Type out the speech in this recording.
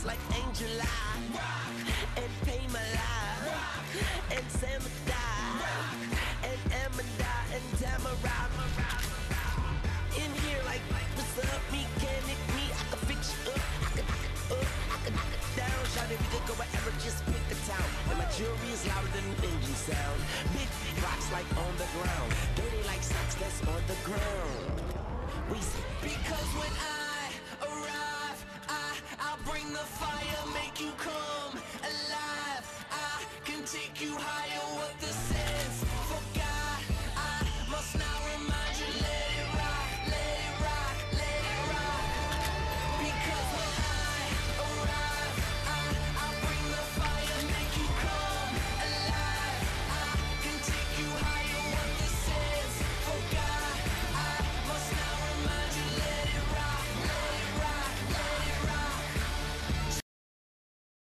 just like Angel I Rock. And Pay My Life. And Samadai. Rock. And Amanda and Tamara. In here like, what's up, mechanic me? I can fix you up. I can, back can up. I can, I can down. Shout it, we could go wherever, just pick the town. And my jewelry is louder than an engine sound. Big rocks like on the ground. Dirty like socks that's on the ground. We the fire, make you come alive. I can take you high.